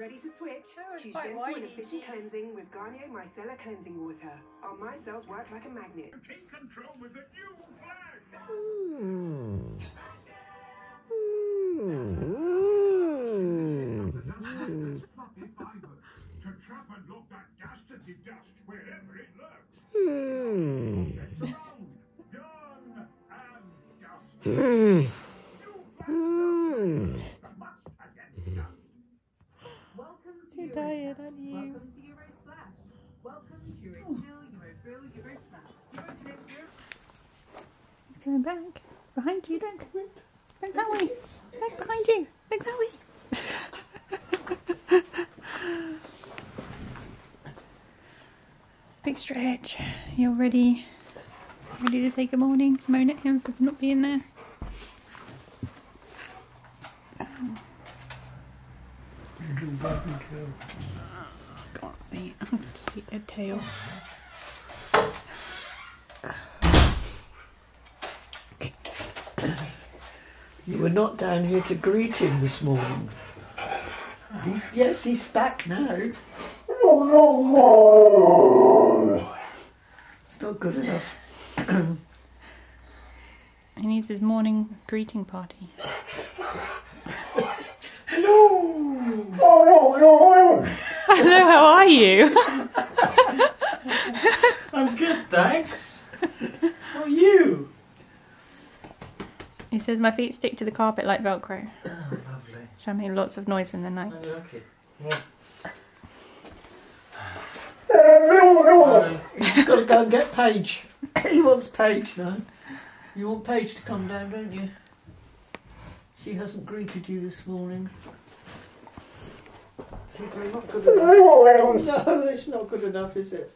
Ready to switch? Oh, it's Choose quite gentle and efficient cleansing with Garnier Micellar Cleansing Water. Our micelles work like a magnet. Take control with the new flag. Fluffy fiber to trap and lock that dastardly dust wherever mm. it lurks. Objects around, done and dusted. New flag dust, must against dust. Welcome to Too Euro tired, Splash. you? Welcome to Euro Splash. Welcome to Euro Chill, Euro Thrill, Euro Splash. Euro Connect, Euro He's coming back. Behind you, look. Look that way. Look behind you. Look that way. Big stretch. You're ready. Ready to say good morning. Moan at him for not being there. Can't see. I have to see a tail. You were not down here to greet him this morning. He's, yes, he's back now. It's not good enough. He needs his morning greeting party. Hello, how are you? I'm good, thanks. How are you? He says my feet stick to the carpet like Velcro. Oh, lovely. So I made lots of noise in the night. I'm lucky. Um, You've got to go and get Paige. he wants Paige now. You want Paige to come down, don't you? She hasn't greeted you this morning. No, it's not good enough, is it?